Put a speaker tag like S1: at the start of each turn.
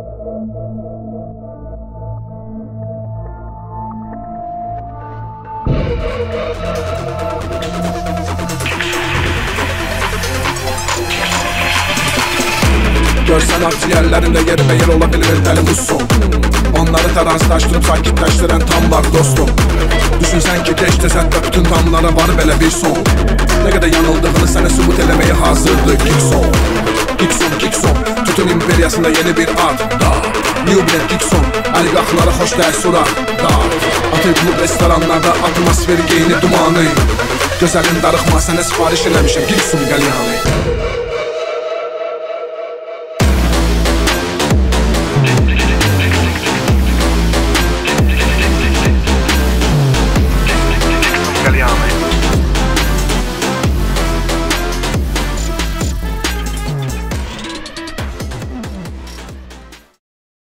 S1: Görsen akciğerlerinde yerime yer olabilir deli musun? Onları terazlaştırıp sakitleştiren tam var dostum. Düşünsen ki geçti sette bütün tamlara var belə bir son. Ne kadar yanıldığını sana subut eləməyə hazırdır Gibson Gibson, Gibson Tutun imperiyasında yeni bir ad da. New Blend Gibson Əliqaxlara xoş təəssürat da. Atıl klub restoranlarda atmosferi geyini dumanı. Gözəlin darıxma sənə sifariş eləmişəm? Gibson qəlyanı